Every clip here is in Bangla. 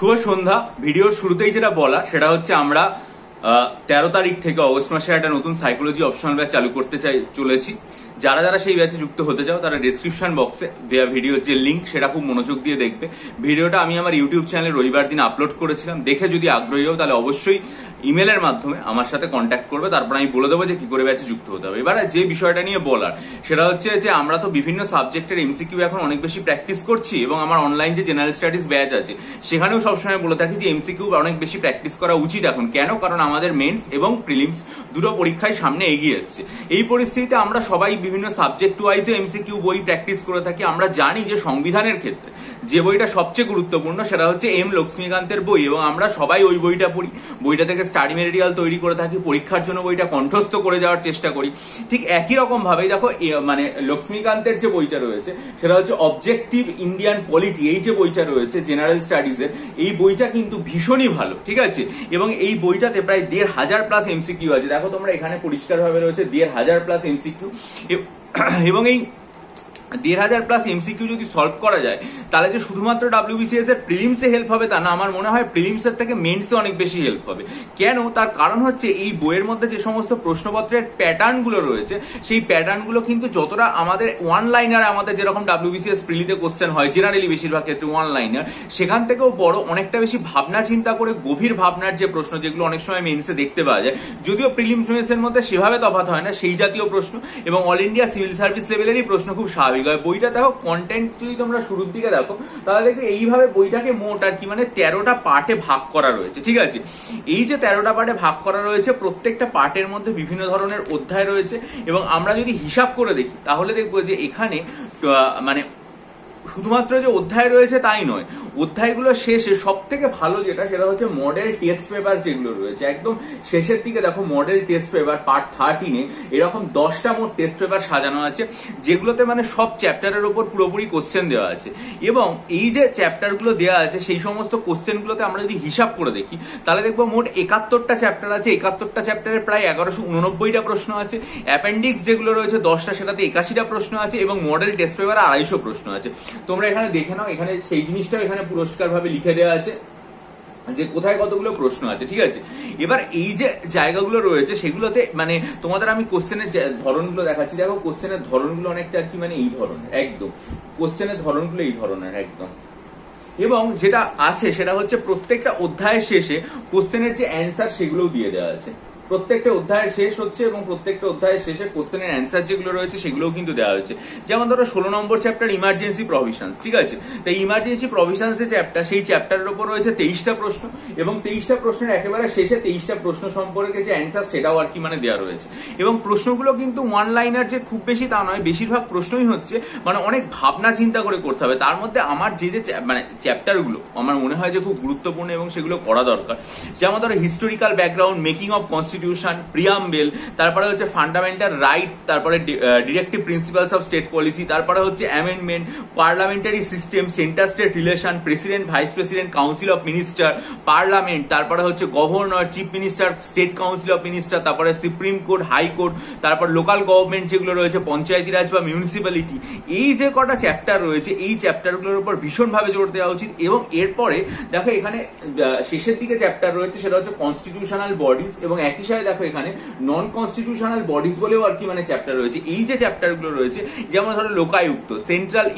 শুভ সন্ধ্যা। ভিডিওর শুরুতেই যেটা বলা, সেটা হচ্ছে আমরা তেরো তারিখ থেকে অগস্ট মাসে একটা নতুন সাইকোলজি অপশনাল ব্যাচ চালু করতে চাই, চলেছি। যারা যারা সেই ব্যাচে যুক্ত হতে চাও, তারা ডিসক্রিপশন বক্সে দেওয়া ভিডিওর যে লিঙ্ক সেটা খুব মনোযোগ দিয়ে দেখবে। ভিডিওটা আমি আমার ইউটিউব চ্যানেলে রবিবার দিন আপলোড করেছিলাম। দেখে যদি আগ্রহী হও, তাহলে অবশ্যই ইমেলের মাধ্যমে আমার সাথে কন্ট্যাক্ট করবে। তারপর আমি বলে দেবো যে কি করে ব্যাচে যুক্ত হতে হবে। এবারে যে বিষয়টা নিয়ে বলার, সেটা হচ্ছে যে আমরা তো বিভিন্ন সাবজেক্টের এমসিকিউ এখন অনেক বেশি প্র্যাকটিস করছি এবং আমার অনলাইন যে জেনারেল স্টাডিজ ব্যাচ আছে, সেখানেও সবসময় বলে থাকি যে এমসিকিউ অনেক বেশি প্র্যাকটিস করা উচিত এখন। কেন? কারণ আমাদের মেন্স এবং প্রিলিমস দুটো পরীক্ষায় সামনে এগিয়ে এসছে। এই পরিস্থিতিতে আমরা সবাই বিভিন্ন সাবজেক্ট ওয়াইজও এমসিকিউ বই প্র্যাকটিস করে থাকি, আমরা জানি যে সংবিধানের ক্ষেত্রে যে বইটা সবচেয়ে গুরুত্বপূর্ণ সেটা হচ্ছে এম লক্ষ্মীকান্তের বই এবং আমরা সবাই ওই বইটা পড়ি। বইটা থেকে স্টাডি মেটেরিয়াল তৈরি করে থাকি, পরীক্ষার জন্য বইটা কণ্ঠস্থ করে যাওয়ার চেষ্টা করি। ঠিক একই রকম ভাবেই দেখো মানে লক্ষ্মীকান্তের যে বইটা রয়েছে, সেটা হচ্ছে অবজেক্টিভ ইন্ডিয়ান পলিটি এই যে বইটা রয়েছে জেনারেল স্টাডিজের এই বইটা কিন্তু ভীষণই ভালো, ঠিক আছে? এবং এই বইটাতে প্রায় দেড় হাজার প্লাস এমসিকিউ আছে। দেখো তোমরা এখানে পরিষ্কারভাবে রয়েছে, দেড় হাজার প্লাস এমসিকিউ এবং এই দেড় হাজার প্লাস এমসিকিউ যদি সলভ করা যায়, তাহলে যে শুধুমাত্র ডাব্লিউবিসিএস এর প্রিলিমসে হেল্প হবে তা না, আমার মনে হয় প্রিলিমসের থেকে মেন্সে অনেক বেশি হেল্প হবে। কেন? তার কারণ হচ্ছে এই বইয়ের মধ্যে যে সমস্ত প্রশ্নপত্রের প্যাটার্নগুলো রয়েছে, সেই প্যাটার্নগুলো কিন্তু যতটা আমাদের ওয়ান লাইনার আমাদের যেরকম ডাব্লিউবিসিএস প্রিলিতে কোশ্চেন হয় জেনারেলি বেশিরভাগ ক্ষেত্রে ওয়ান লাইনার সেখান থেকেও বড় অনেকটা বেশি ভাবনা চিন্তা করে গভীর ভাবনার যে প্রশ্ন যেগুলো অনেক সময় মেন্সে দেখতে পাওয়া যায়, যদিও প্রিলিমসের মধ্যে সেভাবে তফাত হয় না, সেই জাতীয় প্রশ্ন এবং অল ইন্ডিয়া সিভিল সার্ভিস লেভেলেরই প্রশ্ন খুব স্বাভাবিক। হয় বইটা দেখো কন্টেন্ট যদি তোমরা শুরুর দিকে দেখো, তাহলে দেখবে এইভাবে বইটাকে মোট আর কি মানে তেরোটা পার্টে ভাগ করা রয়েছে, ঠিক আছে? এই যে তেরোটা পার্টে ভাগ করা রয়েছে, প্রত্যেকটা পার্টের মধ্যে বিভিন্ন ধরনের অধ্যায় রয়েছে এবং আমরা যদি হিসাব করে দেখি, তাহলে দেখব যে এখানে মানে শুধুমাত্র যে অধ্যায় রয়েছে তাই নয়, অধ্যায়গুলো শেষে সব থেকে ভালো যেটা, সেটা হচ্ছে মডেল টেস্ট পেপার যেগুলো রয়েছে। একদম শেষের দিকে দেখো মডেল টেস্ট পেপার পার্ট থার্টিনে এরকম দশটা মোট টেস্ট পেপার সাজানো আছে, যেগুলোতে মানে সব চ্যাপ্টারের ওপর পুরোপুরি কোশ্চেন দেওয়া আছে। এবং এই যে চ্যাপ্টারগুলো দেওয়া আছে, সেই সমস্ত কোশ্চেনগুলোতে আমরা যদি হিসাব করে দেখি, তাহলে দেখব মোট একাত্তরটা চ্যাপ্টার আছে। একাত্তরটা চ্যাপ্টারে প্রায় এগারোশো উননব্বইটা প্রশ্ন আছে। অ্যাপেন্ডিক্স যেগুলো রয়েছে, দশটা সেটাতে একাশিটা প্রশ্ন আছে এবং মডেল টেস্ট পেপার আড়াইশো প্রশ্ন আছে। তোমরা এখানে দেখে নাও, এখানে সেই জিনিসটাও এখানে পুরস্কার ভাবে লিখে দেওয়া আছে যে কোথায় কতগুলো প্রশ্ন আছে, ঠিক আছে? এবার এই যে জায়গাগুলো রয়েছে, সেগুলোতে মানে তোমাদের আমি কোশ্চেনের ধরনগুলো দেখাচ্ছি। দেখো কোশ্চেনের ধরনগুলো অনেকটা কি মানে এই ধরনের, একদম। কোশ্চেনের ধরনগুলো এই ধরনের, একদম। এবং যেটা আছে, সেটা হচ্ছে প্রত্যেকটা অধ্যায়ের শেষে কোশ্চেনের যে অ্যান্সার সেগুলোও দিয়ে দেওয়া আছে। প্রত্যেকটা অধ্যায়ের শেষ হচ্ছে এবং প্রত্যেকটা অধ্যায়ের শেষে কোশ্চেনের অ্যান্সার যেগুলো রয়েছে সেগুলোও কিন্তু দেওয়া হয়েছে। যেমন ধরো, ষোলো নম্বর চ্যাপ্টার ইমার্জেন্সি প্রভিশনস ঠিক আছে? তাই ইমার্জেন্সি প্রভিশনস যে চ্যাপ্টার সেই চ্যাপ্টারের উপর রয়েছে তেইশটা প্রশ্ন এবং তেইশটা প্রশ্নের একেবারে শেষে তেইশটা প্রশ্ন সম্পর্কে যে অ্যান্সার সেটাও আর কি মানে দেওয়া রয়েছে। এবং প্রশ্নগুলো কিন্তু ওয়ান লাইনার যে খুব বেশি তা নয়, বেশিরভাগ প্রশ্নই হচ্ছে মানে অনেক ভাবনা চিন্তা করে করতে হবে। তার মধ্যে আমার যে যে মানে চ্যাপ্টারগুলো আমার মনে হয় যে খুব গুরুত্বপূর্ণ এবং সেগুলো করা দরকার। যেমন ধরো historical background making of constitution constitution preamble তারপরে হচ্ছে ফান্ডামেন্টাল রাইট তারপরে directive principles of state policy তারপরে হচ্ছে amendment parliamentary system centre state relation president vice president council of minister parliament তারপরে হচ্ছে governor chief minister state council of minister তারপরে সুপ্রিম কোর্ট হাইকোর্ট তারপর লোকাল গভর্নমেন্ট যেগুলো রয়েছে পঞ্চায়েতি রাজ বা মিউনিসিপ্যালিটি এই যে কটা চ্যাপ্টার রয়েছে, এই চ্যাপ্টারগুলোর উপর ভীষণভাবে জোর দেওয়া উচিত এবং এরপরে দেখো এখানে শেষের দিকে চ্যাপ্টার রয়েছে, সেটা হচ্ছে কনস্টিটিউশনাল বডিজ এবং একই সাথে দেখো এখানে নন কনস্টিটিউশনাল বডিজ বলেও আর কি মানে চ্যাপ্টার রয়েছে। এই যে চ্যাপ্টারগুলো রয়েছে, যেমন ধরো Lokayukta central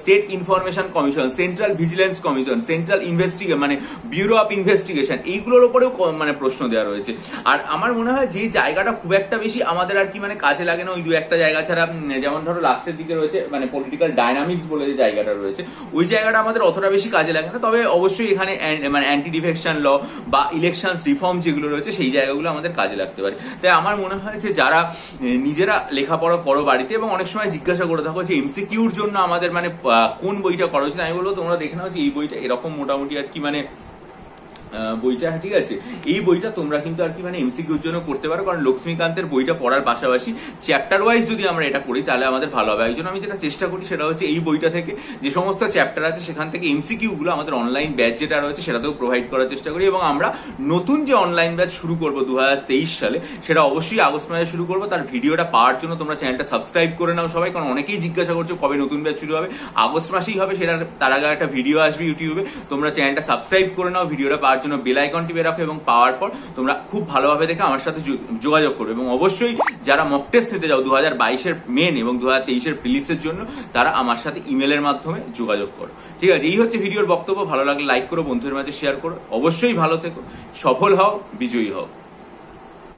state information commission central vigilance commission central ইনভেস্টিগে মানে ব্যুরো অফ ইনভেস্টিগেশন এইগুলোর উপরেও মানে প্রশ্ন দেওয়া রয়েছে। আর আমার মনে হয় যে জায়গাটা খুব একটা বেশি আমাদের আর কি মানে কাজে লাগে না, ওই দু একটা জায়গা ছাড়া যেমন ধরো লাস্টের দিকে রয়েছে মানে পলিটিক্যাল ডাইনামিক্স বলে যে জায়গাটা রয়েছে, ওই জায়গাটা আমাদের অতটা বেশি কাজে লাগে না। তবে অবশ্যই এখানে মানে অ্যান্টি ডিফেকশন ল বা ইলেকশন রিফর্ম যেগুলো রয়েছে, সেই জায়গাগুলো আমাদের কাজে লাগতে পারে। তাই আমার মনে হয় যে যারা নিজেরা লেখাপড়া করো বাড়িতে এবং অনেক সময় জিজ্ঞাসা করে থাকো যে এমসিকিউর জন্য আমাদের মানে কোন বইটা করা উচিত আমি বলব তোমরা দেখে নাও যে এই বইটা এরকম মোটামুটি আর কি মানে বইটা, ঠিক আছে? এই বইটা তোমরা কিন্তু আর কি মানে এমসিকিউর জন্য করতে পারো, কারণ লক্ষ্মীকান্তের বইটা পড়ার পাশাপাশি চ্যাপ্টার ওয়াইজ যদি আমরা এটা করি, তাহলে আমাদের ভালো হবে। একজন আমি যেটা চেষ্টা করি সেটা হচ্ছে এই বইটা থেকে যে সমস্ত চ্যাপ্টার আছে, সেখান থেকে এমসিকিউ গুলো আমাদের অনলাইন ব্যাচ যেটা রয়েছে, সেটাতেও প্রোভাইড করার চেষ্টা করি। এবং আমরা নতুন যে অনলাইন ব্যাচ শুরু করব দু সালে, সেটা অবশ্যই আগস্ট মাসে শুরু করব। তার ভিডিওটা পাওয়ার জন্য তোমরা চ্যানেলটা সাবস্ক্রাইব করে নাও সবাই, কারণ অনেকেই জিজ্ঞাসা করছ, কবে নতুন ব্যাচ শুরু হবে? আগস্ট মাসেই হবে সেটা তার আগে একটা ভিডিও আসবে ইউটিউবে তোমরা চ্যানেলটা সাবস্ক্রাইব করে নাও ভিডিওটা পাওয়ার জন্য বেল আইকনটি বের রাখো এবং পাওয়ার পর তোমরা খুব ভালোভাবে দেখে আমার সাথে যোগাযোগ করবে। এবং অবশ্যই যারা মক টেস্ট দিতে যাও দু হাজার বাইশের মেন এবং দু হাজার তেইশের প্রিলিসের জন্য, তারা আমার সাথে ইমেলের মাধ্যমে যোগাযোগ করো। ঠিক আছে, এই হচ্ছে ভিডিওর বক্তব্য। ভালো লাগলে লাইক করো, বন্ধুদের মাঝে শেয়ার করো। অবশ্যই ভালো থেকো। সফল হও, বিজয়ী হও।